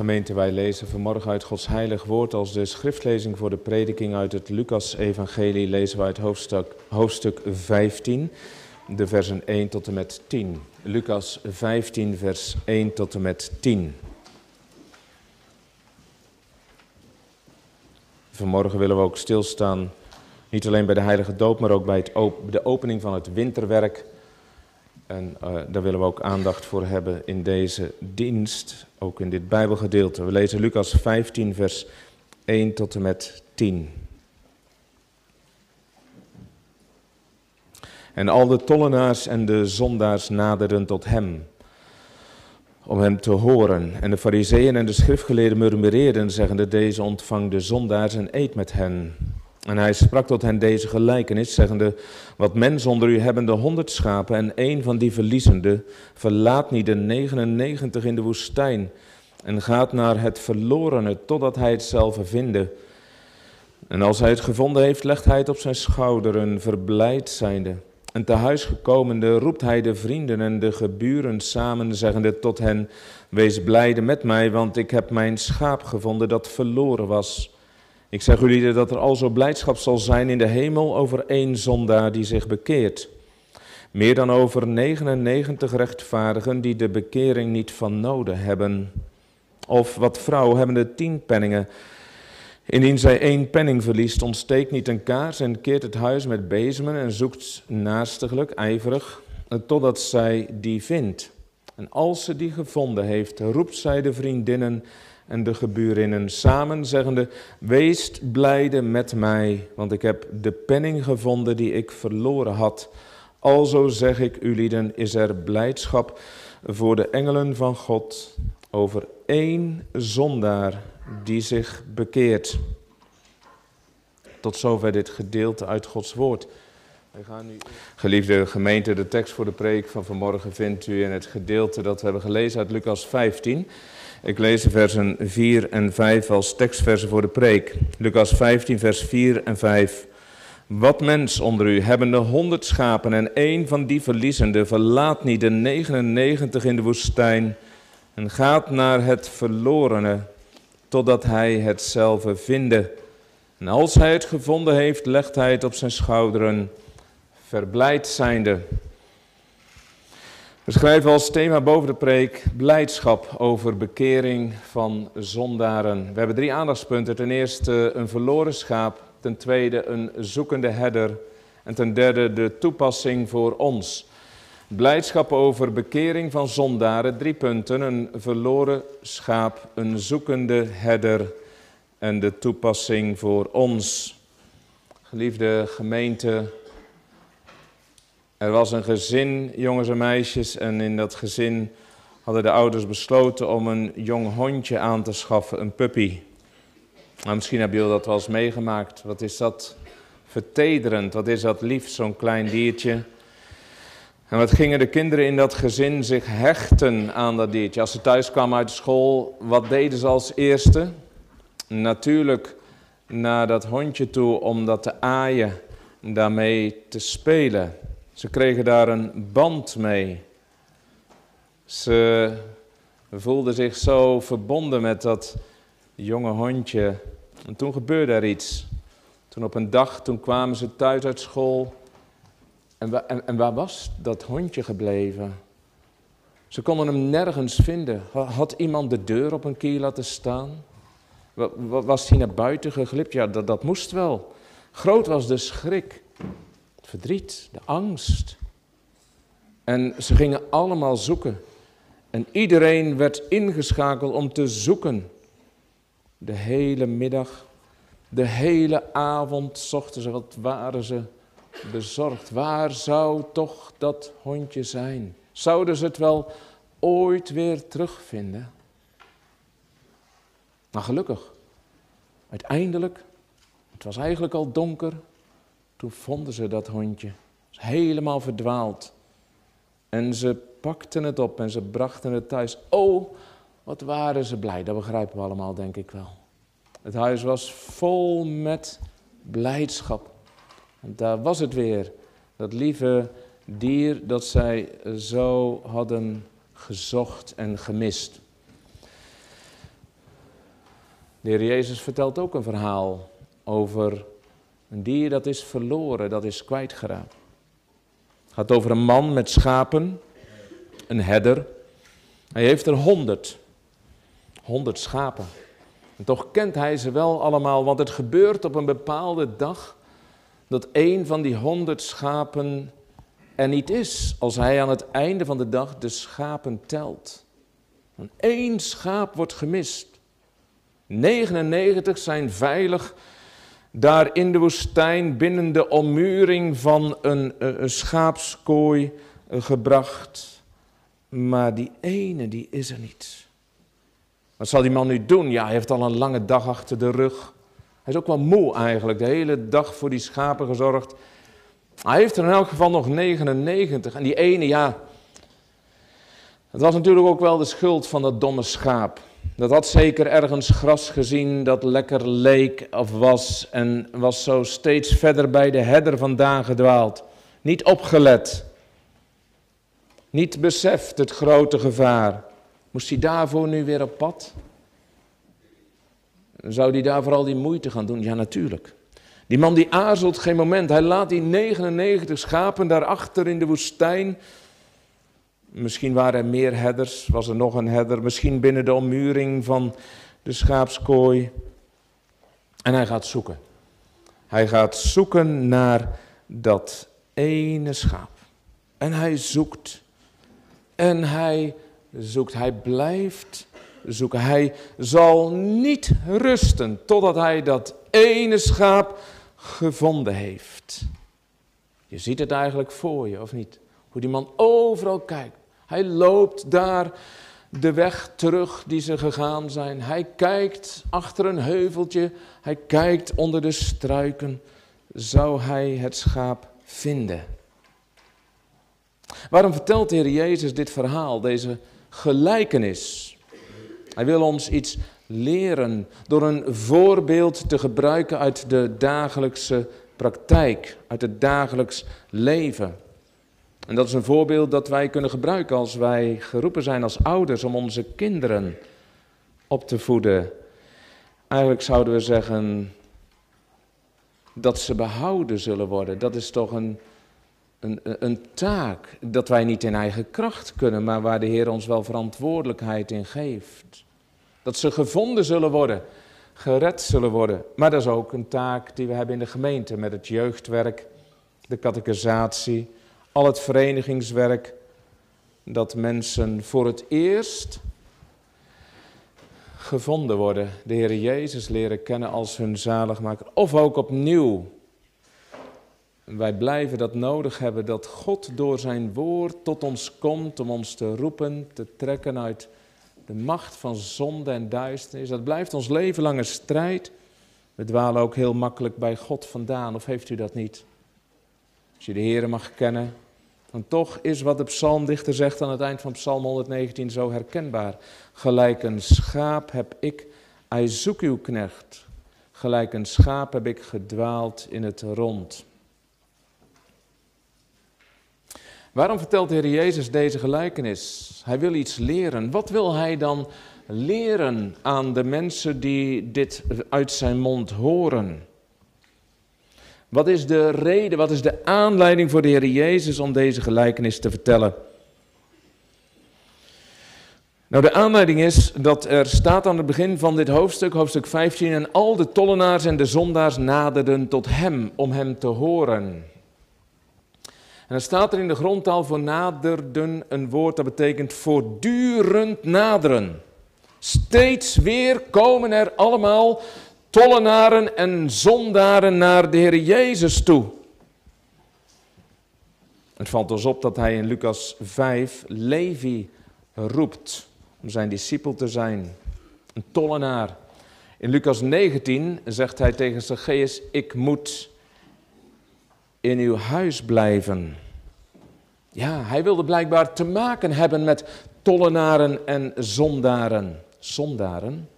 Gemeente, wij lezen vanmorgen uit Gods heilig woord als de schriftlezing voor de prediking uit het Lucas-evangelie lezen we uit hoofdstuk, hoofdstuk 15, de versen 1 tot en met 10. Lucas 15, vers 1 tot en met 10. Vanmorgen willen we ook stilstaan, niet alleen bij de heilige doop, maar ook bij de opening van het winterwerk en uh, daar willen we ook aandacht voor hebben in deze dienst, ook in dit Bijbelgedeelte. We lezen Lucas 15, vers 1 tot en met 10. En al de tollenaars en de zondaars naderden tot hem, om hem te horen. En de fariseeën en de schriftgeleerden murmureerden, zeggende, deze ontvang de zondaars en eet met hen. En hij sprak tot hen deze gelijkenis, zeggende, wat men zonder u hebben de honderd schapen en één van die verliezende, verlaat niet de 99 in de woestijn en gaat naar het verlorene totdat hij het zelf vinde. En als hij het gevonden heeft, legt hij het op zijn schouderen, verblijd zijnde. En te huis gekomende roept hij de vrienden en de geburen samen, zeggende tot hen, wees blijde met mij, want ik heb mijn schaap gevonden dat verloren was. Ik zeg jullie dat er al zo blijdschap zal zijn in de hemel over één zondaar die zich bekeert. Meer dan over 99 rechtvaardigen die de bekering niet van noden hebben. Of wat vrouw hebben de tien penningen. Indien zij één penning verliest, ontsteekt niet een kaars en keert het huis met bezemen en zoekt naastiglijk, ijverig, totdat zij die vindt. En als ze die gevonden heeft, roept zij de vriendinnen en de geburinnen samen, zeggende, wees blijde met mij, want ik heb de penning gevonden die ik verloren had. Alzo zeg ik u lieden, is er blijdschap voor de engelen van God over één zondaar die zich bekeert. Tot zover dit gedeelte uit Gods woord. Geliefde gemeente, de tekst voor de preek van vanmorgen vindt u in het gedeelte dat we hebben gelezen uit Lucas 15. Ik lees versen 4 en 5 als tekstversen voor de preek. Lucas 15, vers 4 en 5. Wat mens onder u, hebben de honderd schapen en één van die verliezende, verlaat niet de 99 in de woestijn en gaat naar het verlorene, totdat hij hetzelfde vinde. En als hij het gevonden heeft, legt hij het op zijn schouderen, verblijd zijnde. We schrijven als thema boven de preek blijdschap over bekering van zondaren. We hebben drie aandachtspunten. Ten eerste een verloren schaap, ten tweede een zoekende herder en ten derde de toepassing voor ons. Blijdschap over bekering van zondaren, drie punten. Een verloren schaap, een zoekende herder en de toepassing voor ons. Geliefde gemeente, er was een gezin, jongens en meisjes, en in dat gezin hadden de ouders besloten om een jong hondje aan te schaffen, een puppy. Nou, misschien hebben jullie dat wel eens meegemaakt. Wat is dat vertederend, wat is dat lief, zo'n klein diertje. En wat gingen de kinderen in dat gezin zich hechten aan dat diertje? Als ze thuis kwamen uit school, wat deden ze als eerste? Natuurlijk naar dat hondje toe om dat te aaien, daarmee te spelen. Ze kregen daar een band mee. Ze voelden zich zo verbonden met dat jonge hondje. En toen gebeurde er iets. Toen op een dag, toen kwamen ze thuis uit school. En, en, en waar was dat hondje gebleven? Ze konden hem nergens vinden. Had iemand de deur op een kier laten staan? Was hij naar buiten geglipt? Ja, dat, dat moest wel. Groot was de schrik verdriet, de angst. En ze gingen allemaal zoeken. En iedereen werd ingeschakeld om te zoeken. De hele middag, de hele avond zochten ze, wat waren ze bezorgd. Waar zou toch dat hondje zijn? Zouden ze het wel ooit weer terugvinden? Maar gelukkig, uiteindelijk, het was eigenlijk al donker, toen vonden ze dat hondje. Helemaal verdwaald. En ze pakten het op en ze brachten het thuis. Oh, wat waren ze blij. Dat begrijpen we allemaal, denk ik wel. Het huis was vol met blijdschap. En daar was het weer. Dat lieve dier dat zij zo hadden gezocht en gemist. De Heer Jezus vertelt ook een verhaal over een dier dat is verloren, dat is kwijtgeraakt. Het gaat over een man met schapen, een herder. Hij heeft er honderd. Honderd schapen. En toch kent hij ze wel allemaal, want het gebeurt op een bepaalde dag dat een van die honderd schapen er niet is als hij aan het einde van de dag de schapen telt. En één schaap wordt gemist. 99 zijn veilig daar in de woestijn binnen de ommuring van een, een schaapskooi eh, gebracht. Maar die ene, die is er niet. Wat zal die man nu doen? Ja, hij heeft al een lange dag achter de rug. Hij is ook wel moe eigenlijk, de hele dag voor die schapen gezorgd. Hij heeft er in elk geval nog 99. En die ene, ja, het was natuurlijk ook wel de schuld van dat domme schaap. Dat had zeker ergens gras gezien dat lekker leek of was en was zo steeds verder bij de herder vandaan gedwaald. Niet opgelet. Niet beseft het grote gevaar. Moest hij daarvoor nu weer op pad? Zou hij daarvoor al die moeite gaan doen? Ja, natuurlijk. Die man die aarzelt geen moment. Hij laat die 99 schapen daarachter in de woestijn. Misschien waren er meer herders, was er nog een herder. Misschien binnen de ommuring van de schaapskooi. En hij gaat zoeken. Hij gaat zoeken naar dat ene schaap. En hij zoekt. En hij zoekt. Hij blijft zoeken. Hij zal niet rusten totdat hij dat ene schaap gevonden heeft. Je ziet het eigenlijk voor je, of niet? Hoe die man overal kijkt. Hij loopt daar de weg terug die ze gegaan zijn. Hij kijkt achter een heuveltje. Hij kijkt onder de struiken. Zou hij het schaap vinden? Waarom vertelt de Heer Jezus dit verhaal, deze gelijkenis? Hij wil ons iets leren door een voorbeeld te gebruiken uit de dagelijkse praktijk, uit het dagelijks leven. En dat is een voorbeeld dat wij kunnen gebruiken als wij geroepen zijn als ouders om onze kinderen op te voeden. Eigenlijk zouden we zeggen dat ze behouden zullen worden. Dat is toch een, een, een taak dat wij niet in eigen kracht kunnen, maar waar de Heer ons wel verantwoordelijkheid in geeft. Dat ze gevonden zullen worden, gered zullen worden. Maar dat is ook een taak die we hebben in de gemeente met het jeugdwerk, de catechisatie, al het verenigingswerk. Dat mensen voor het eerst gevonden worden, de Heer Jezus leren kennen als hun zaligmaker. Of ook opnieuw. Wij blijven dat nodig hebben, dat God door zijn woord tot ons komt om ons te roepen, te trekken uit de macht van zonde en duisternis. Dat blijft ons leven lang een strijd. We dwalen ook heel makkelijk bij God vandaan, of heeft u dat niet? Als je de Heer mag kennen, dan toch is wat de psalmdichter zegt aan het eind van psalm 119 zo herkenbaar. Gelijk een schaap heb ik, hij zoek uw knecht. Gelijk een schaap heb ik gedwaald in het rond. Waarom vertelt de Heer Jezus deze gelijkenis? Hij wil iets leren. Wat wil hij dan leren aan de mensen die dit uit zijn mond horen? Wat is de reden, wat is de aanleiding voor de Heer Jezus om deze gelijkenis te vertellen? Nou, de aanleiding is dat er staat aan het begin van dit hoofdstuk, hoofdstuk 15, en al de tollenaars en de zondaars naderden tot hem om hem te horen. En dan staat er in de grondtaal voor naderden een woord dat betekent voortdurend naderen. Steeds weer komen er allemaal tollenaren en zondaren naar de Heer Jezus toe. Het valt ons op dat hij in Lucas 5 Levi roept om zijn discipel te zijn, een tollenaar. In Lucas 19 zegt hij tegen Zacchaeus, ik moet in uw huis blijven. Ja, hij wilde blijkbaar te maken hebben met tollenaren en zondaren. Zondaren?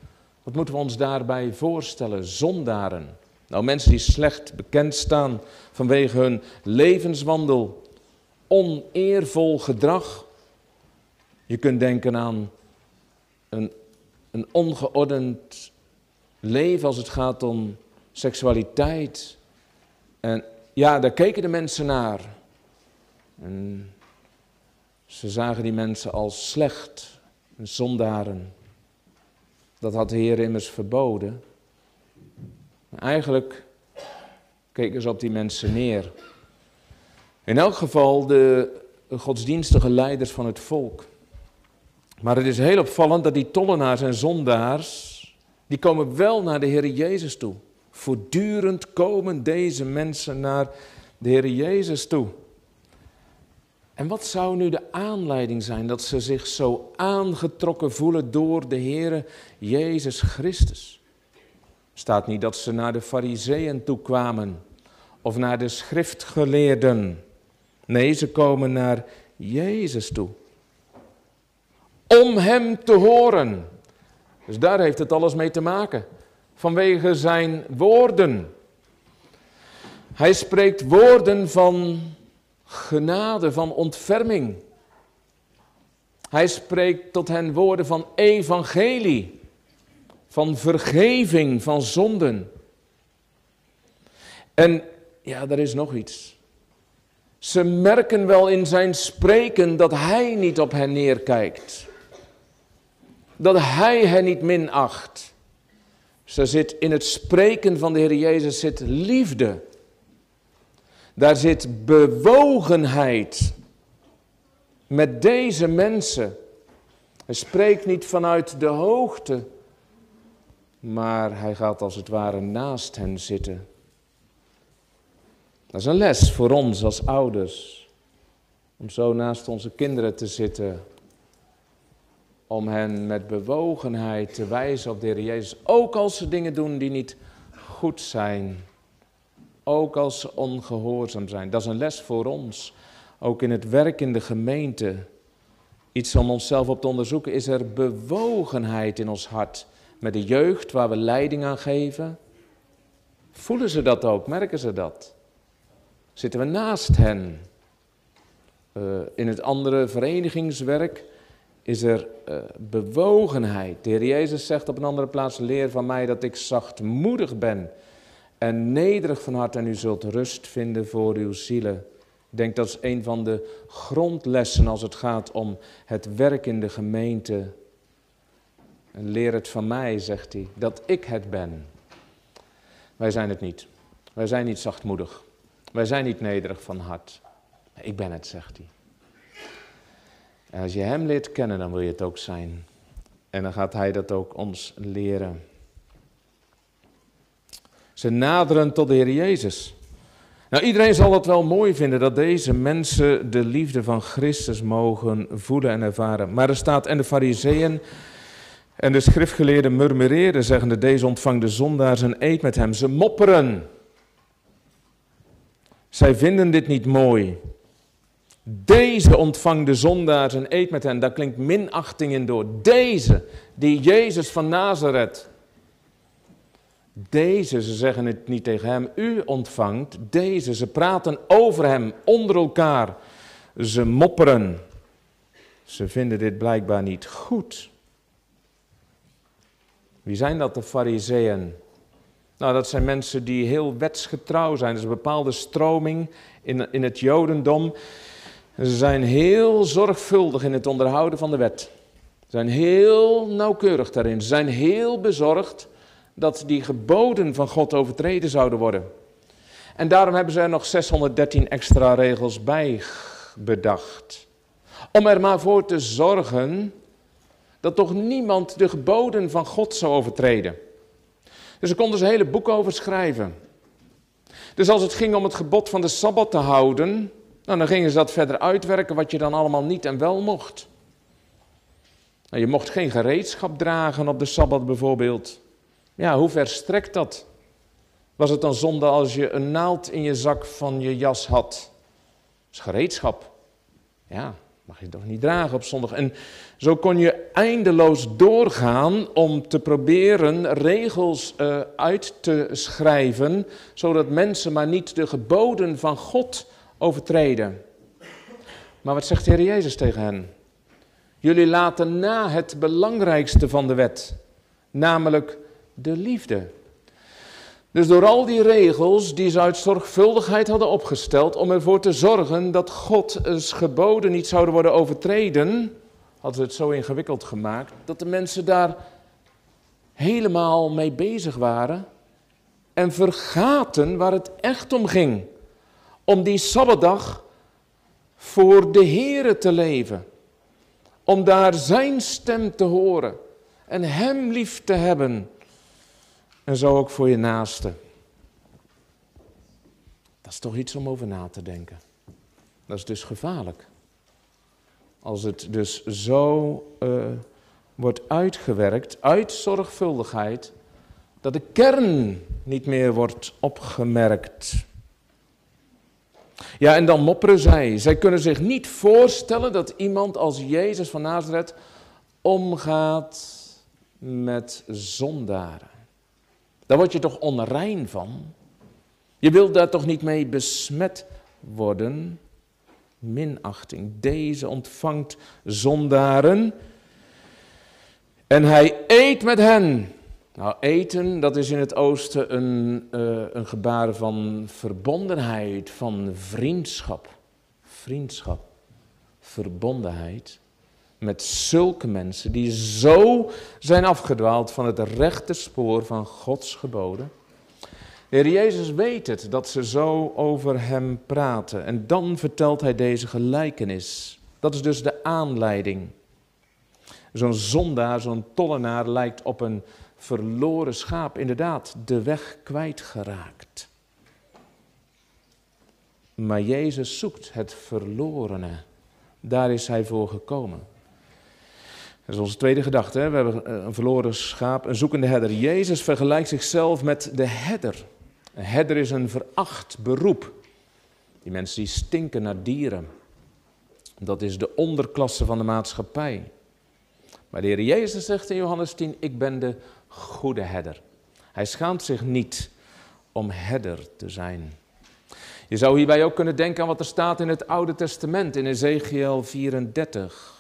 Wat moeten we ons daarbij voorstellen? Zondaren. Nou, mensen die slecht bekend staan vanwege hun levenswandel, oneervol gedrag. Je kunt denken aan een, een ongeordend leven als het gaat om seksualiteit. En ja, daar keken de mensen naar. En ze zagen die mensen als slecht en zondaren. Dat had de Heer immers verboden. eigenlijk keken ze op die mensen neer. In elk geval de godsdienstige leiders van het volk. Maar het is heel opvallend dat die tollenaars en zondaars, die komen wel naar de Heer Jezus toe. Voortdurend komen deze mensen naar de Heer Jezus toe. En wat zou nu de aanleiding zijn dat ze zich zo aangetrokken voelen door de Heer Jezus Christus? Staat niet dat ze naar de Fariseeën toe kwamen of naar de schriftgeleerden. Nee, ze komen naar Jezus toe. Om Hem te horen. Dus daar heeft het alles mee te maken. Vanwege Zijn woorden. Hij spreekt woorden van genade, van ontferming. Hij spreekt tot hen woorden van evangelie, van vergeving van zonden. En ja, er is nog iets. Ze merken wel in zijn spreken dat hij niet op hen neerkijkt. Dat hij hen niet minacht. Ze zit in het spreken van de Heer Jezus zit liefde. Daar zit bewogenheid met deze mensen. Hij spreekt niet vanuit de hoogte, maar hij gaat als het ware naast hen zitten. Dat is een les voor ons als ouders, om zo naast onze kinderen te zitten, om hen met bewogenheid te wijzen op de Heer Jezus, ook als ze dingen doen die niet goed zijn. Ook als ze ongehoorzaam zijn. Dat is een les voor ons. Ook in het werk in de gemeente. Iets om onszelf op te onderzoeken. Is er bewogenheid in ons hart? Met de jeugd waar we leiding aan geven. Voelen ze dat ook? Merken ze dat? Zitten we naast hen? Uh, in het andere verenigingswerk is er uh, bewogenheid. De Heer Jezus zegt op een andere plaats: Leer van mij dat ik zachtmoedig ben en nederig van hart en u zult rust vinden voor uw zielen. Ik denk dat is een van de grondlessen als het gaat om het werk in de gemeente. En leer het van mij, zegt hij, dat ik het ben. Wij zijn het niet. Wij zijn niet zachtmoedig. Wij zijn niet nederig van hart. Ik ben het, zegt hij. En als je hem leert kennen, dan wil je het ook zijn. En dan gaat hij dat ook ons leren. Ze naderen tot de Heer Jezus. Nou, iedereen zal het wel mooi vinden dat deze mensen de liefde van Christus mogen voelen en ervaren. Maar er staat, en de fariseeën en de schriftgeleerden murmureren, zeggende, deze ontvangt de zondaars en eet met hem. Ze mopperen. Zij vinden dit niet mooi. Deze ontvangt de zondaars en eet met hen. Daar klinkt minachting in door. Deze, die Jezus van Nazareth, deze, ze zeggen het niet tegen hem, u ontvangt deze. Ze praten over hem, onder elkaar. Ze mopperen. Ze vinden dit blijkbaar niet goed. Wie zijn dat, de fariseeën? Nou, dat zijn mensen die heel wetsgetrouw zijn. Dat is een bepaalde stroming in, in het jodendom. Ze zijn heel zorgvuldig in het onderhouden van de wet. Ze zijn heel nauwkeurig daarin. Ze zijn heel bezorgd dat die geboden van God overtreden zouden worden. En daarom hebben ze er nog 613 extra regels bij bedacht. Om er maar voor te zorgen dat toch niemand de geboden van God zou overtreden. Dus er konden ze een hele boek over schrijven. Dus als het ging om het gebod van de Sabbat te houden, nou, dan gingen ze dat verder uitwerken wat je dan allemaal niet en wel mocht. Nou, je mocht geen gereedschap dragen op de Sabbat bijvoorbeeld. Ja, hoe ver strekt dat? Was het dan zonde als je een naald in je zak van je jas had? Dat is gereedschap. Ja, mag je toch niet dragen op zondag. En zo kon je eindeloos doorgaan om te proberen regels uh, uit te schrijven, zodat mensen maar niet de geboden van God overtreden. Maar wat zegt de Heer Jezus tegen hen? Jullie laten na het belangrijkste van de wet, namelijk de liefde. Dus door al die regels die ze uit zorgvuldigheid hadden opgesteld om ervoor te zorgen dat Gods geboden niet zouden worden overtreden, hadden ze het zo ingewikkeld gemaakt dat de mensen daar helemaal mee bezig waren en vergaten waar het echt om ging. Om die Sabbatdag voor de Here te leven. Om daar Zijn stem te horen en Hem lief te hebben. En zo ook voor je naaste. Dat is toch iets om over na te denken. Dat is dus gevaarlijk. Als het dus zo uh, wordt uitgewerkt, uit zorgvuldigheid, dat de kern niet meer wordt opgemerkt. Ja, en dan mopperen zij. Zij kunnen zich niet voorstellen dat iemand als Jezus van Nazareth omgaat met zondaren. Daar word je toch onrein van? Je wilt daar toch niet mee besmet worden? Minachting. Deze ontvangt zondaren en hij eet met hen. Nou, eten, dat is in het oosten een, uh, een gebaar van verbondenheid, van vriendschap. Vriendschap, verbondenheid met zulke mensen die zo zijn afgedwaald van het rechte spoor van Gods geboden. De Heer Jezus weet het, dat ze zo over hem praten. En dan vertelt hij deze gelijkenis. Dat is dus de aanleiding. Zo'n zondaar, zo'n tollenaar lijkt op een verloren schaap, inderdaad, de weg kwijtgeraakt. Maar Jezus zoekt het verlorene. Daar is hij voor gekomen. Dat is onze tweede gedachte. We hebben eh, een verloren schaap, een zoekende herder. Jezus vergelijkt zichzelf met de herder. Een herder is een veracht beroep. Die mensen die stinken naar dieren. Dat is de onderklasse van de maatschappij. Maar de Heer Jezus zegt in Johannes 10, ik ben de goede herder. Hij schaamt zich niet om herder te zijn. Je zou hierbij ook kunnen denken aan wat er staat in het Oude Testament, in Ezekiel 34.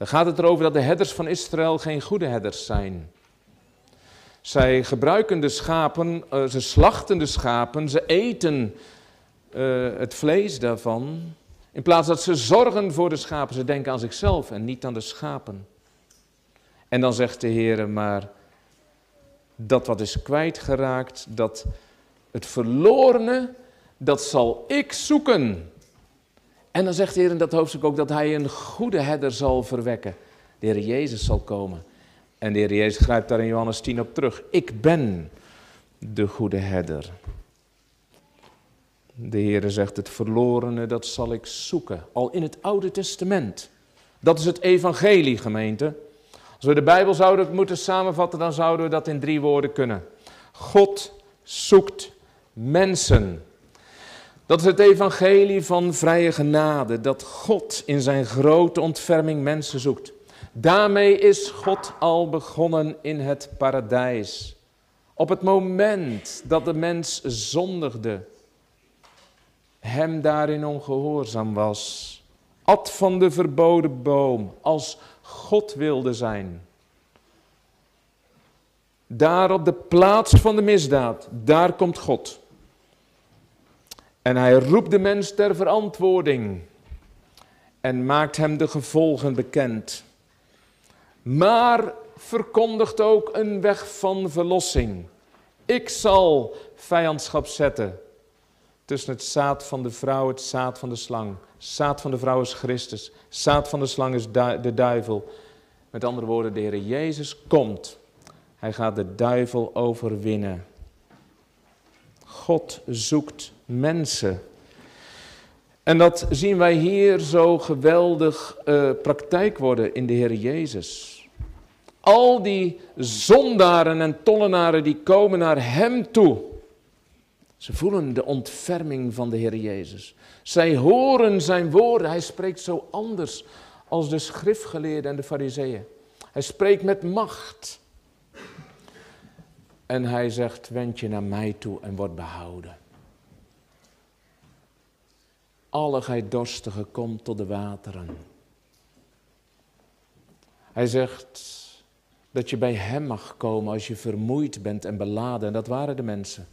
Dan gaat het erover dat de herders van Israël geen goede herders zijn. Zij gebruiken de schapen, uh, ze slachten de schapen, ze eten uh, het vlees daarvan. In plaats dat ze zorgen voor de schapen, ze denken aan zichzelf en niet aan de schapen. En dan zegt de Heer, maar dat wat is kwijtgeraakt, dat het verlorene, dat zal ik zoeken. En dan zegt de Heer in dat hoofdstuk ook dat hij een goede herder zal verwekken. De Heer Jezus zal komen. En de Heer Jezus grijpt daar in Johannes 10 op terug. Ik ben de goede herder. De Heer zegt het verlorene, dat zal ik zoeken. Al in het Oude Testament. Dat is het evangelie, gemeente. Als we de Bijbel zouden moeten samenvatten, dan zouden we dat in drie woorden kunnen. God zoekt mensen. Dat is het evangelie van vrije genade, dat God in zijn grote ontferming mensen zoekt. Daarmee is God al begonnen in het paradijs. Op het moment dat de mens zondigde, hem daarin ongehoorzaam was, at van de verboden boom, als God wilde zijn. Daar op de plaats van de misdaad, daar komt God. En hij roept de mens ter verantwoording en maakt hem de gevolgen bekend. Maar verkondigt ook een weg van verlossing. Ik zal vijandschap zetten tussen het zaad van de vrouw, het zaad van de slang. Zaad van de vrouw is Christus. Zaad van de slang is de duivel. Met andere woorden, de Heer Jezus komt. Hij gaat de duivel overwinnen. God zoekt mensen. En dat zien wij hier zo geweldig uh, praktijk worden in de Heer Jezus. Al die zondaren en tollenaren die komen naar Hem toe. Ze voelen de ontferming van de Heer Jezus. Zij horen zijn woorden. Hij spreekt zo anders als de schriftgeleerden en de fariseeën. Hij spreekt met macht. En hij zegt, wend je naar mij toe en word behouden. Alle gij dorstige, komt tot de wateren. Hij zegt, Dat je bij Hem mag komen als je vermoeid bent en beladen. En dat waren de mensen.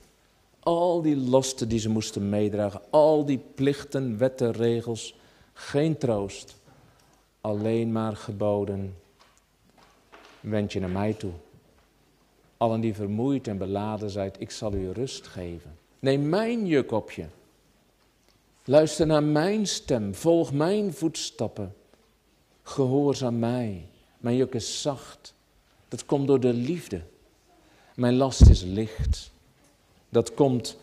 Al die lasten die ze moesten meedragen, al die plichten, wetten, regels, geen troost. Alleen maar geboden. Wend je naar mij toe. Allen die vermoeid en beladen zijn, ik zal u rust geven. Neem mijn juk op je. Luister naar mijn stem, volg mijn voetstappen. Gehoorzaam mij. Mijn juk is zacht. Dat komt door de liefde. Mijn last is licht. Dat komt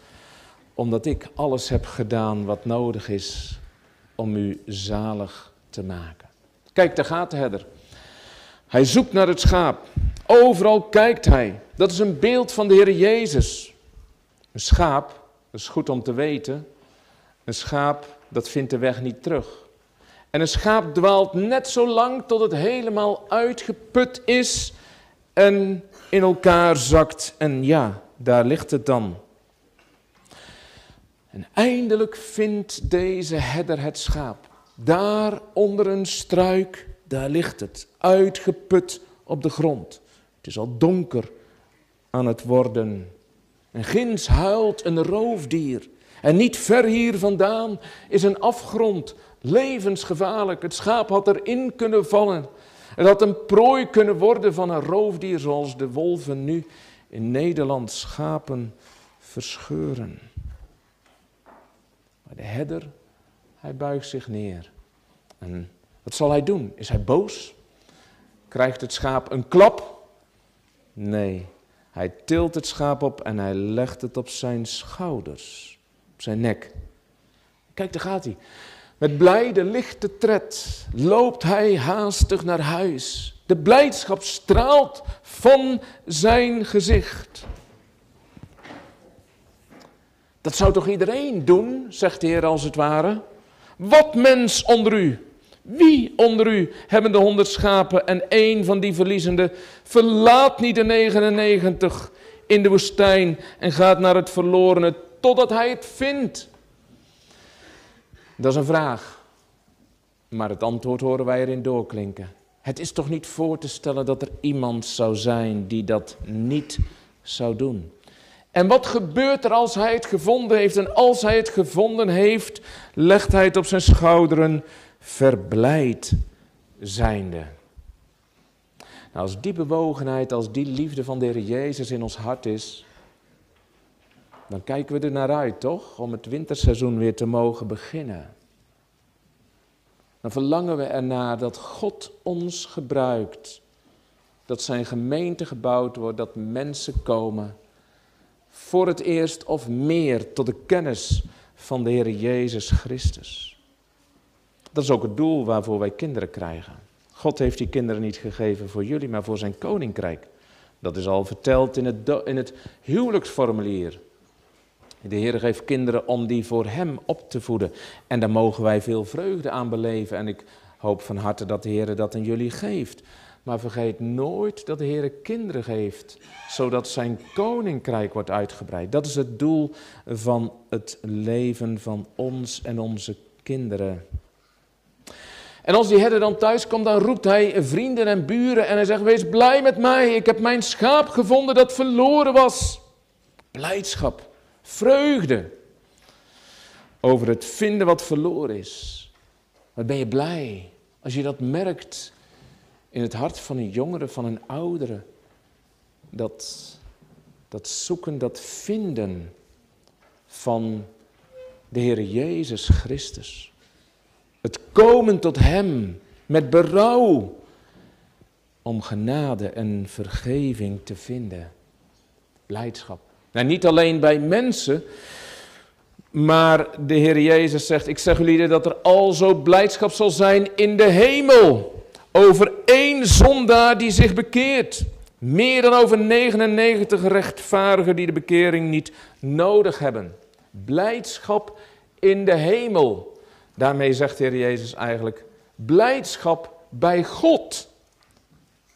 omdat ik alles heb gedaan wat nodig is om u zalig te maken. Kijk, daar gaat de herder. Hij zoekt naar het schaap. Overal kijkt hij. Dat is een beeld van de Heer Jezus. Een schaap, dat is goed om te weten. Een schaap, dat vindt de weg niet terug. En een schaap dwaalt net zo lang tot het helemaal uitgeput is en in elkaar zakt. En ja, daar ligt het dan. En eindelijk vindt deze herder het schaap. Daar onder een struik, daar ligt het, uitgeput op de grond. Het is al donker aan het worden. En ginds huilt een roofdier. En niet ver hier vandaan is een afgrond, levensgevaarlijk. Het schaap had erin kunnen vallen. Het had een prooi kunnen worden van een roofdier zoals de wolven nu in Nederland schapen verscheuren. Maar de herder, hij buigt zich neer. En wat zal hij doen? Is hij boos? Krijgt het schaap een klap? Nee, hij tilt het schaap op en hij legt het op zijn schouders, op zijn nek. Kijk, daar gaat hij. Met blijde lichte tred loopt hij haastig naar huis. De blijdschap straalt van zijn gezicht. Dat zou toch iedereen doen, zegt de Heer als het ware? Wat mens onder u, wie onder u hebben de honderd schapen en één van die verliezende verlaat niet de 99 in de woestijn en gaat naar het verlorene totdat hij het vindt? Dat is een vraag. Maar het antwoord horen wij erin doorklinken. Het is toch niet voor te stellen dat er iemand zou zijn die dat niet zou doen. En wat gebeurt er als hij het gevonden heeft? En als hij het gevonden heeft, legt hij het op zijn schouderen, verblijd zijnde. Nou, als die bewogenheid, als die liefde van de Heer Jezus in ons hart is, dan kijken we er naar uit, toch? Om het winterseizoen weer te mogen beginnen. Dan verlangen we ernaar dat God ons gebruikt. Dat zijn gemeente gebouwd wordt, dat mensen komen voor het eerst of meer tot de kennis van de Heer Jezus Christus. Dat is ook het doel waarvoor wij kinderen krijgen. God heeft die kinderen niet gegeven voor jullie, maar voor zijn koninkrijk. Dat is al verteld in het, in het huwelijksformulier. De Heer geeft kinderen om die voor Hem op te voeden. En daar mogen wij veel vreugde aan beleven. En ik hoop van harte dat de Heer dat aan jullie geeft. Maar vergeet nooit dat de Heer kinderen geeft, zodat zijn koninkrijk wordt uitgebreid. Dat is het doel van het leven van ons en onze kinderen. En als die herder dan thuis komt, dan roept hij vrienden en buren en hij zegt, wees blij met mij, ik heb mijn schaap gevonden dat verloren was. Blijdschap, vreugde over het vinden wat verloren is. Wat ben je blij als je dat merkt in het hart van een jongere, van een oudere. Dat, dat zoeken, dat vinden van de Heer Jezus Christus. Het komen tot Hem met berouw om genade en vergeving te vinden. Blijdschap. Nou, niet alleen bij mensen, maar de Heer Jezus zegt, ik zeg jullie dat er al zo blijdschap zal zijn in de hemel over één zondaar die zich bekeert. Meer dan over 99 rechtvaardigen die de bekering niet nodig hebben. Blijdschap in de hemel. Daarmee zegt de Heer Jezus eigenlijk blijdschap bij God.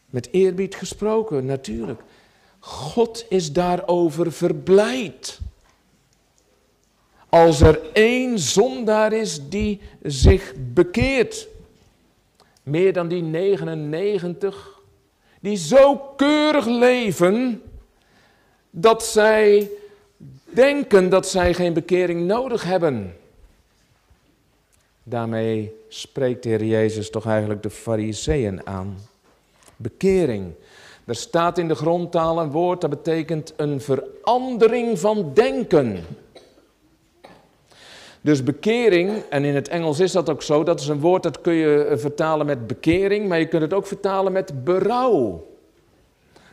Met eerbied gesproken, natuurlijk. God is daarover verblijd. Als er één zondaar is die zich bekeert. Meer dan die 99 Die zo keurig leven dat zij denken dat zij geen bekering nodig hebben. Daarmee spreekt de Heer Jezus toch eigenlijk de Fariseeën aan. Bekering. Er staat in de grondtaal een woord dat betekent een verandering van denken. Dus bekering, en in het Engels is dat ook zo, dat is een woord dat kun je eh, vertalen met bekering, maar je kunt het ook vertalen met berouw.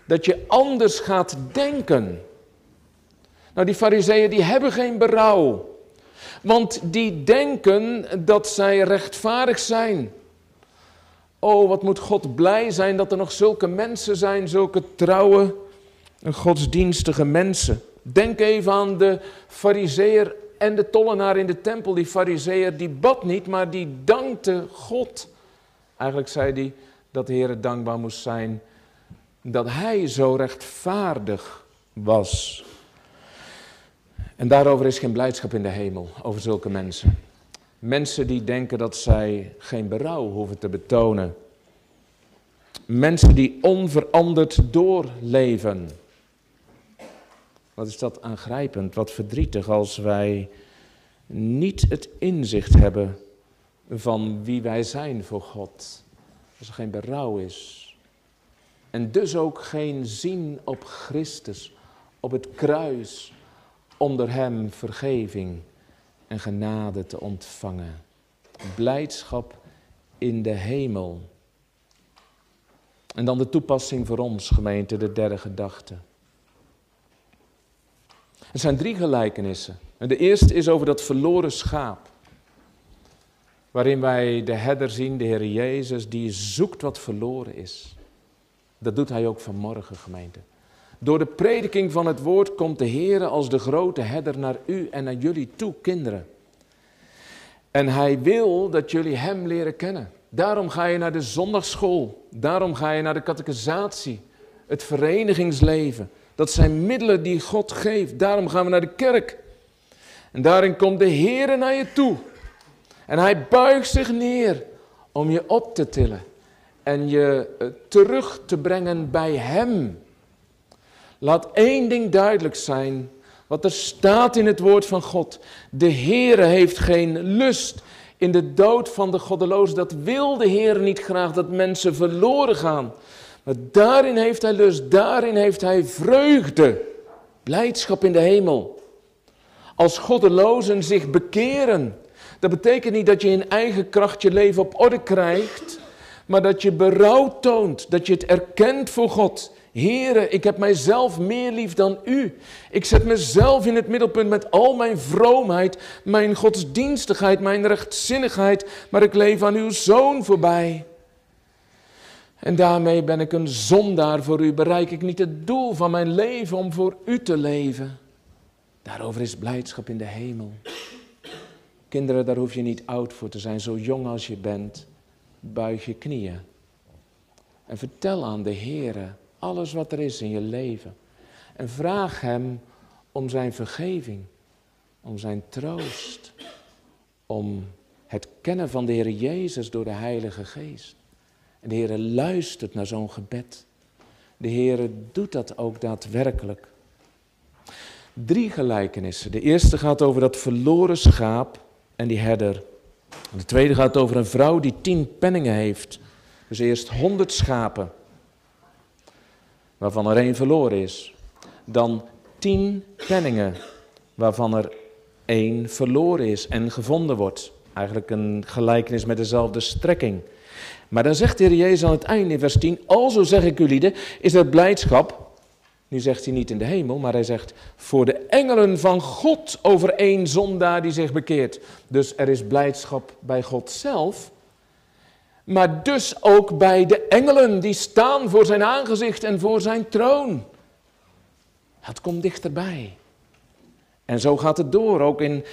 Dat je anders gaat denken. Nou, die fariseeën die hebben geen berouw. Want die denken dat zij rechtvaardig zijn. Oh, wat moet God blij zijn dat er nog zulke mensen zijn, zulke trouwe, godsdienstige mensen. Denk even aan de fariseer en de tollenaar in de tempel. Die fariseer die bad niet, maar die dankte God. Eigenlijk zei hij dat de Heer dankbaar moest zijn dat hij zo rechtvaardig was. En daarover is geen blijdschap in de hemel, over zulke mensen. Mensen die denken dat zij geen berouw hoeven te betonen. Mensen die onveranderd doorleven. Wat is dat aangrijpend, wat verdrietig als wij niet het inzicht hebben van wie wij zijn voor God. Als er geen berouw is. En dus ook geen zien op Christus, op het kruis, onder Hem vergeving en genade te ontvangen. Blijdschap in de hemel. En dan de toepassing voor ons, gemeente, de derde gedachte. Er zijn drie gelijkenissen. En de eerste is over dat verloren schaap. Waarin wij de herder zien, de Heer Jezus, die zoekt wat verloren is. Dat doet hij ook vanmorgen, gemeente. Door de prediking van het woord komt de Heer als de grote herder naar u en naar jullie toe, kinderen. En hij wil dat jullie hem leren kennen. Daarom ga je naar de zondagschool. Daarom ga je naar de catechisatie. Het verenigingsleven. Dat zijn middelen die God geeft. Daarom gaan we naar de kerk. En daarin komt de Heer naar je toe. En hij buigt zich neer om je op te tillen. En je eh, terug te brengen bij Hem. Laat één ding duidelijk zijn. Wat er staat in het woord van God. De Heere heeft geen lust in de dood van de goddelozen. Dat wil de Heer niet graag dat mensen verloren gaan. Maar daarin heeft hij lust, daarin heeft hij vreugde, blijdschap in de hemel. Als goddelozen zich bekeren, dat betekent niet dat je in eigen kracht je leven op orde krijgt, maar dat je berouw toont, dat je het erkent voor God. Here, ik heb mijzelf meer lief dan u. Ik zet mezelf in het middelpunt met al mijn vroomheid, mijn godsdienstigheid, mijn rechtzinnigheid, maar ik leef aan uw zoon voorbij. En daarmee ben ik een zondaar voor u, bereik ik niet het doel van mijn leven om voor u te leven. Daarover is blijdschap in de hemel. Kinderen, daar hoef je niet oud voor te zijn, zo jong als je bent. Buig je knieën. En vertel aan de Heer alles wat er is in je leven. En vraag Hem om zijn vergeving, om zijn troost, om het kennen van de Heer Jezus door de Heilige Geest. En de Heer luistert naar zo'n gebed. De Heer doet dat ook daadwerkelijk. Drie gelijkenissen. De eerste gaat over dat verloren schaap en die herder. De tweede gaat over een vrouw die tien penningen heeft. Dus eerst honderd schapen, waarvan er één verloren is. Dan tien penningen, waarvan er één verloren is en gevonden wordt. Eigenlijk een gelijkenis met dezelfde strekking. Maar dan zegt de Heer Jezus aan het einde in vers 10, alzo zeg ik jullie, is er blijdschap. Nu zegt hij niet in de hemel, maar hij zegt voor de engelen van God over één zondaar die zich bekeert. Dus er is blijdschap bij God zelf, maar dus ook bij de engelen die staan voor zijn aangezicht en voor zijn troon. Het komt dichterbij. En zo gaat het door, ook in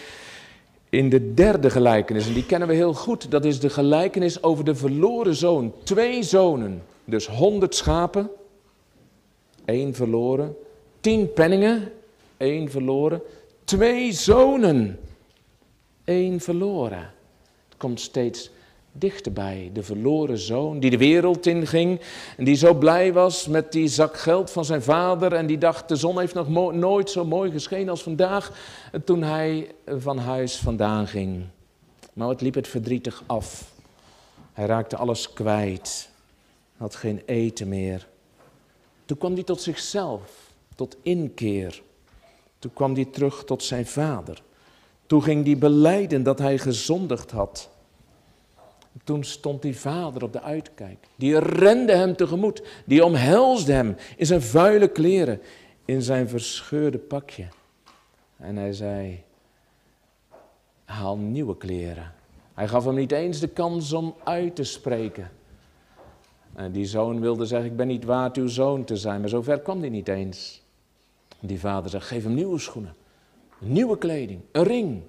in de derde gelijkenis, en die kennen we heel goed, dat is de gelijkenis over de verloren zoon. Twee zonen, dus honderd schapen, één verloren. Tien penningen, één verloren. Twee zonen, één verloren. Het komt steeds dichterbij. De verloren zoon die de wereld inging en die zo blij was met die zak geld van zijn vader en die dacht de zon heeft nog nooit zo mooi geschenen als vandaag toen hij van huis vandaan ging. Maar het liep het verdrietig af. Hij raakte alles kwijt, had geen eten meer. Toen kwam hij tot zichzelf, tot inkeer. Toen kwam hij terug tot zijn vader. Toen ging hij beleiden dat hij gezondigd had. Toen stond die vader op de uitkijk. Die rende hem tegemoet. Die omhelsde hem in zijn vuile kleren, in zijn verscheurde pakje. En hij zei: Haal nieuwe kleren. Hij gaf hem niet eens de kans om uit te spreken. En die zoon wilde zeggen: Ik ben niet waard uw zoon te zijn. Maar zover kwam hij niet eens. Die vader zegt: Geef hem nieuwe schoenen, nieuwe kleding, een ring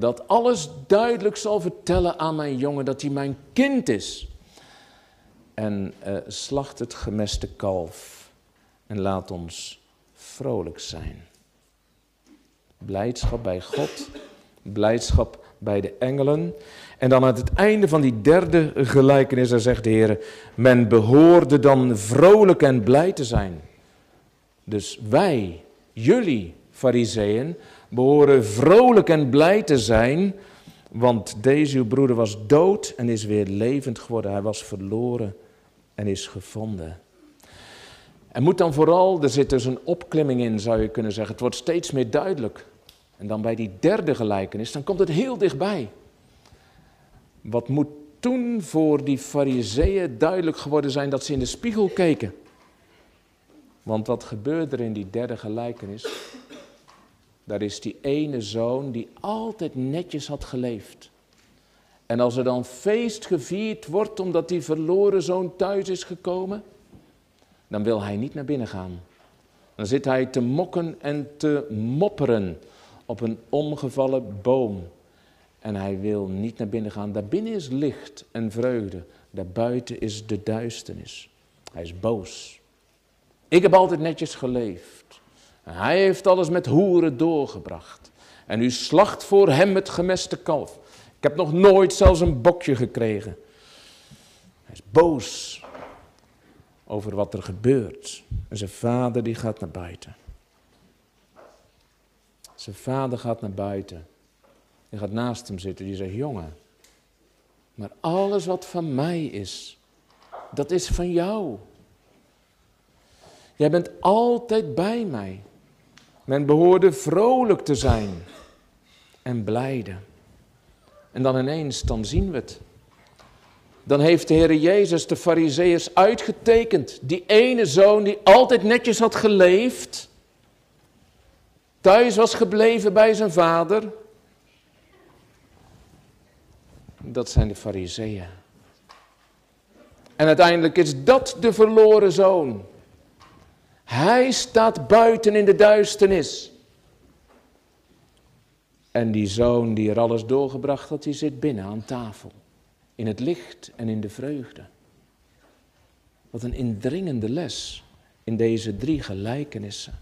dat alles duidelijk zal vertellen aan mijn jongen dat hij mijn kind is. En uh, slacht het gemeste kalf en laat ons vrolijk zijn. Blijdschap bij God, blijdschap bij de engelen. En dan aan het einde van die derde gelijkenis, daar zegt de Heer, men behoorde dan vrolijk en blij te zijn. Dus wij, jullie, fariseeën, behoren vrolijk en blij te zijn, want deze uw broeder was dood en is weer levend geworden. Hij was verloren en is gevonden. En moet dan vooral, er zit dus een opklimming in, zou je kunnen zeggen. Het wordt steeds meer duidelijk. En dan bij die derde gelijkenis, dan komt het heel dichtbij. Wat moet toen voor die fariseeën duidelijk geworden zijn dat ze in de spiegel keken? Want wat gebeurde er in die derde gelijkenis? Daar is die ene zoon die altijd netjes had geleefd. En als er dan feest gevierd wordt omdat die verloren zoon thuis is gekomen, dan wil hij niet naar binnen gaan. Dan zit hij te mokken en te mopperen op een omgevallen boom. En hij wil niet naar binnen gaan. Daarbinnen is licht en vreugde. Daarbuiten is de duisternis. Hij is boos. Ik heb altijd netjes geleefd. Hij heeft alles met hoeren doorgebracht. En u slacht voor hem het gemeste kalf. Ik heb nog nooit zelfs een bokje gekregen. Hij is boos over wat er gebeurt. En zijn vader die gaat naar buiten. Zijn vader gaat naar buiten. Die gaat naast hem zitten. Die zegt, jongen, maar alles wat van mij is, dat is van jou. Jij bent altijd bij mij. Men behoorde vrolijk te zijn en blijde. En dan ineens, dan zien we het. Dan heeft de Heer Jezus de Fariseërs uitgetekend. Die ene zoon die altijd netjes had geleefd, thuis was gebleven bij zijn vader. Dat zijn de Fariseeën. En uiteindelijk is dat de verloren zoon. Hij staat buiten in de duisternis. En die zoon die er alles doorgebracht had, die zit binnen aan tafel. In het licht en in de vreugde. Wat een indringende les in deze drie gelijkenissen.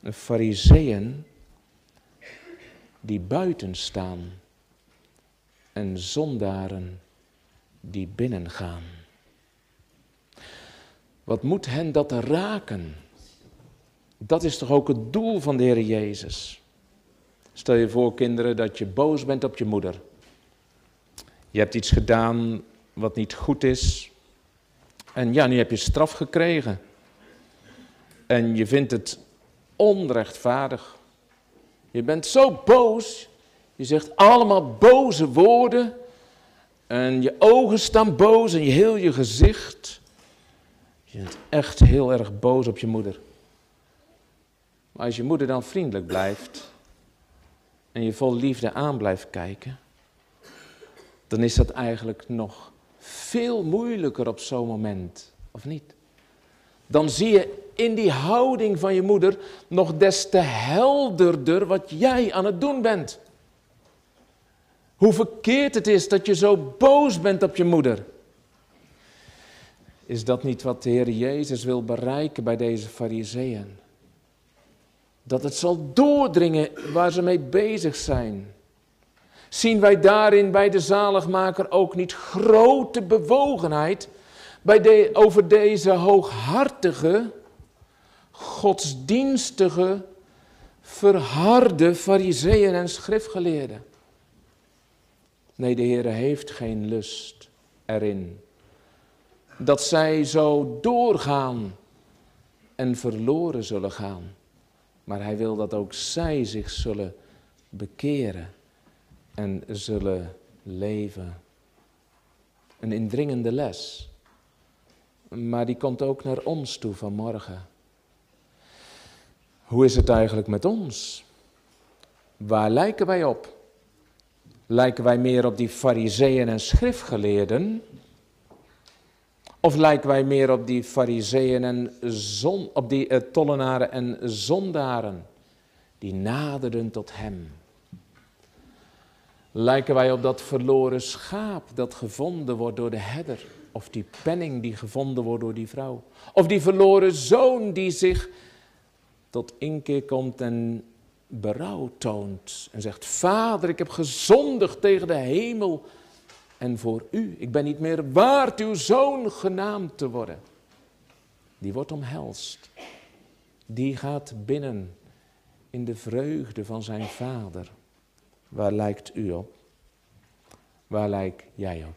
De fariseeën die buiten staan en zondaren die binnen gaan. Wat moet hen dat raken? Dat is toch ook het doel van de Heer Jezus. Stel je voor, kinderen, dat je boos bent op je moeder. Je hebt iets gedaan wat niet goed is. En ja, nu heb je straf gekregen. En je vindt het onrechtvaardig. Je bent zo boos. Je zegt allemaal boze woorden. En je ogen staan boos en je heel je gezicht. Je bent echt heel erg boos op je moeder. Maar als je moeder dan vriendelijk blijft en je vol liefde aan blijft kijken, dan is dat eigenlijk nog veel moeilijker op zo'n moment, of niet? Dan zie je in die houding van je moeder nog des te helderder wat jij aan het doen bent. Hoe verkeerd het is dat je zo boos bent op je moeder. Is dat niet wat de Heer Jezus wil bereiken bij deze fariseeën? Dat het zal doordringen waar ze mee bezig zijn. Zien wij daarin bij de zaligmaker ook niet grote bewogenheid bij de, over deze hooghartige, godsdienstige, verharde fariseeën en schriftgeleerden? Nee, de Heer heeft geen lust erin. Dat zij zo doorgaan en verloren zullen gaan. Maar hij wil dat ook zij zich zullen bekeren en zullen leven. Een indringende les. Maar die komt ook naar ons toe vanmorgen. Hoe is het eigenlijk met ons? Waar lijken wij op? Lijken wij meer op die fariseeën en schriftgeleerden? Of lijken wij meer op die fariseeën en zon, op die uh, tollenaren en zondaren die naderden tot hem? Lijken wij op dat verloren schaap dat gevonden wordt door de herder? Of die penning die gevonden wordt door die vrouw? Of die verloren zoon die zich tot inkeer komt en berouw toont en zegt: Vader, ik heb gezondigd tegen de hemel en voor u. Ik ben niet meer waard uw zoon genaamd te worden. Die wordt omhelst. Die gaat binnen in de vreugde van zijn vader. Waar lijkt u op? Waar lijkt jij op?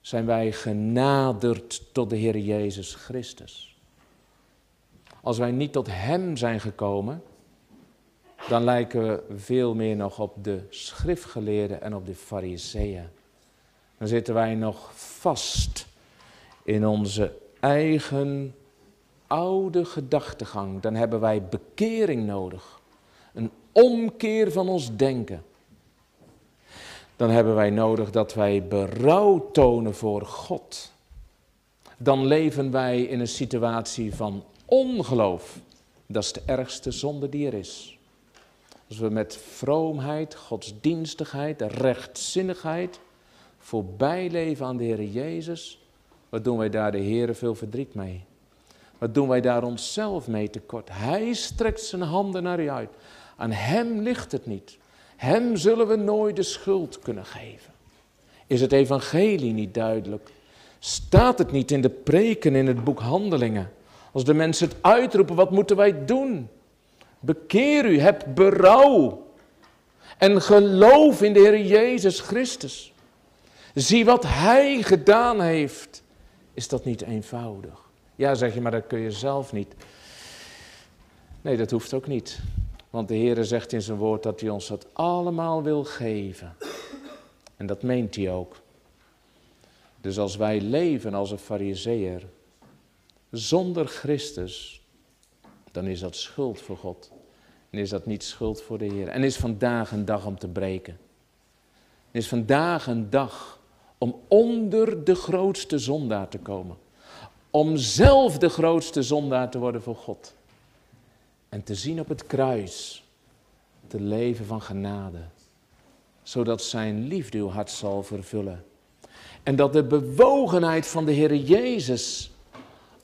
Zijn wij genaderd tot de Heer Jezus Christus? Als wij niet tot Hem zijn gekomen, dan lijken we veel meer nog op de schriftgeleerden en op de fariseeën. Dan zitten wij nog vast in onze eigen oude gedachtegang. Dan hebben wij bekering nodig. Een omkeer van ons denken. Dan hebben wij nodig dat wij berouw tonen voor God. Dan leven wij in een situatie van ongeloof. Dat is de ergste zonde die er is. Als we met vroomheid, godsdienstigheid, rechtzinnigheid voorbij leven aan de Heer Jezus, wat doen wij daar de Heer veel verdriet mee? Wat doen wij daar onszelf mee tekort? Hij strekt zijn handen naar u uit. Aan Hem ligt het niet. Hem zullen we nooit de schuld kunnen geven. Is het evangelie niet duidelijk? Staat het niet in de preken in het boek Handelingen? Als de mensen het uitroepen, wat moeten wij doen? Bekeer u, heb berouw en geloof in de Heer Jezus Christus. Zie wat Hij gedaan heeft. Is dat niet eenvoudig? Ja, zeg je, maar dat kun je zelf niet. Nee, dat hoeft ook niet. Want de Heer zegt in zijn woord dat hij ons dat allemaal wil geven. En dat meent hij ook. Dus als wij leven als een fariseer zonder Christus, dan is dat schuld voor God. En is dat niet schuld voor de Heer. En is vandaag een dag om te breken. is vandaag een dag om onder de grootste zondaar te komen. Om zelf de grootste zondaar te worden voor God. En te zien op het kruis, te leven van genade. Zodat zijn liefde uw hart zal vervullen. En dat de bewogenheid van de Heer Jezus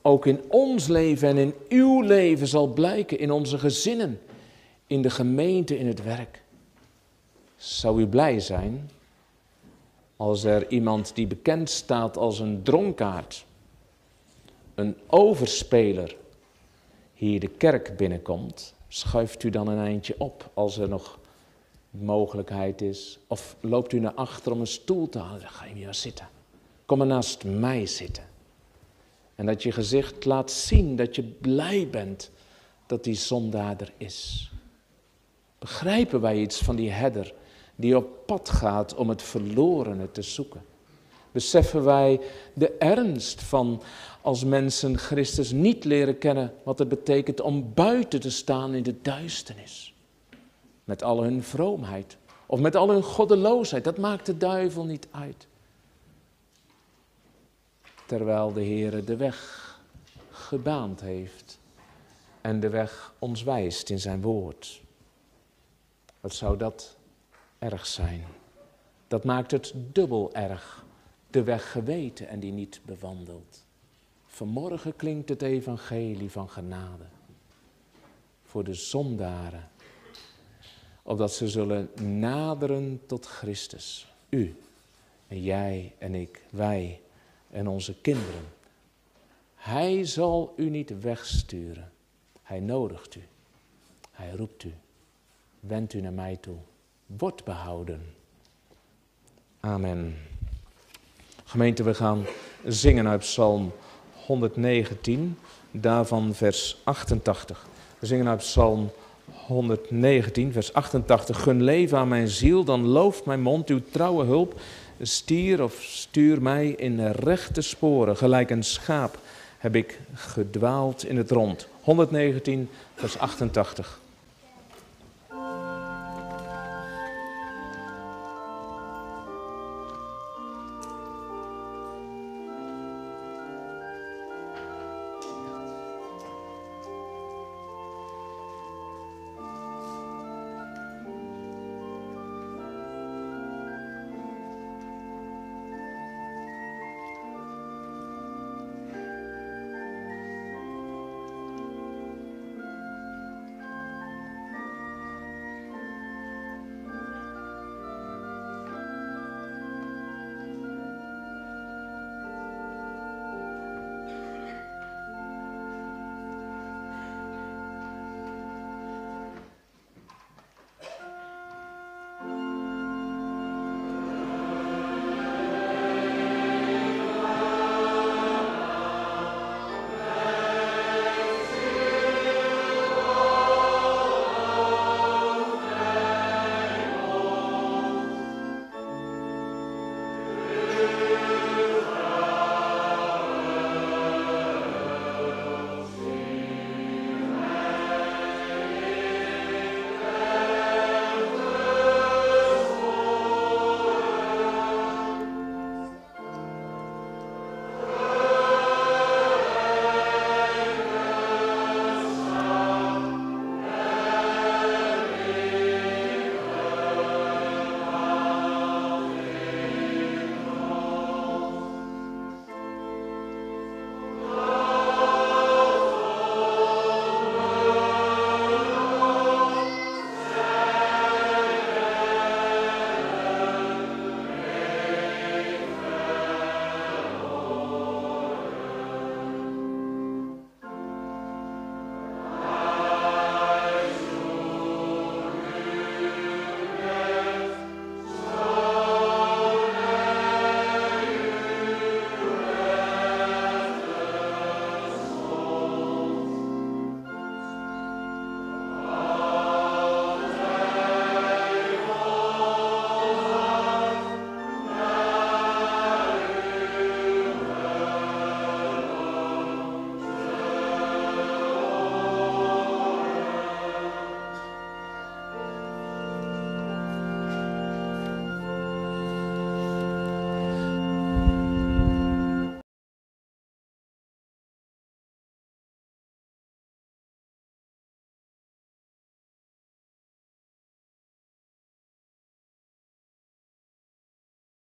ook in ons leven en in uw leven zal blijken, in onze gezinnen, in de gemeente, in het werk. Zou u blij zijn als er iemand die bekend staat als een dronkaard, een overspeler, hier de kerk binnenkomt, schuift u dan een eindje op als er nog mogelijkheid is? Of loopt u naar achter om een stoel te halen? Ga je hier zitten. Kom maar naast mij zitten. En dat je gezicht laat zien dat je blij bent dat die zondaar is. Begrijpen wij iets van die herder die op pad gaat om het verlorene te zoeken? Beseffen wij de ernst van als mensen Christus niet leren kennen wat het betekent om buiten te staan in de duisternis? Met al hun vroomheid of met al hun goddeloosheid, dat maakt de duivel niet uit terwijl de Heer de weg gebaand heeft en de weg ons wijst in zijn woord. Wat zou dat erg zijn? Dat maakt het dubbel erg, de weg geweten en die niet bewandeld. Vanmorgen klinkt het evangelie van genade voor de zondaren. opdat ze zullen naderen tot Christus. U en jij en ik, wij en onze kinderen. Hij zal u niet wegsturen. Hij nodigt u. Hij roept u. Wend u naar mij toe. Word behouden. Amen. Gemeente, we gaan zingen uit Psalm 119, daarvan vers 88. We zingen uit Psalm 119, vers 88. Gun leven aan mijn ziel, dan looft mijn mond uw trouwe hulp. Stier of stuur mij in rechte sporen, gelijk een schaap heb ik gedwaald in het rond. 119, vers 88.